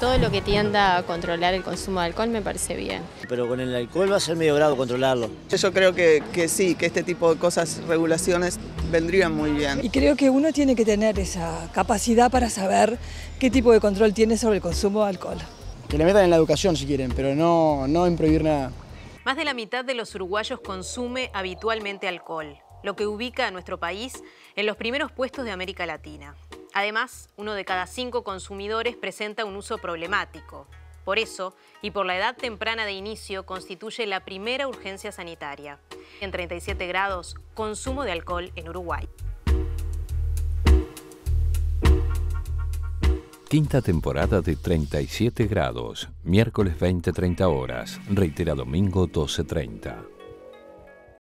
Todo lo que tienda a controlar el consumo de alcohol me parece bien. Pero con el alcohol va a ser medio grave controlarlo. Yo creo que, que sí, que este tipo de cosas, regulaciones, vendrían muy bien. Y creo que uno tiene que tener esa capacidad para saber qué tipo de control tiene sobre el consumo de alcohol. Que le metan en la educación si quieren, pero no, no en prohibir nada. Más de la mitad de los uruguayos consume habitualmente alcohol, lo que ubica a nuestro país en los primeros puestos de América Latina. Además, uno de cada cinco consumidores presenta un uso problemático. Por eso, y por la edad temprana de inicio, constituye la primera urgencia sanitaria. En 37 grados, consumo de alcohol en Uruguay. Quinta temporada de 37 grados, miércoles 20-30 horas, reitera domingo 12-30.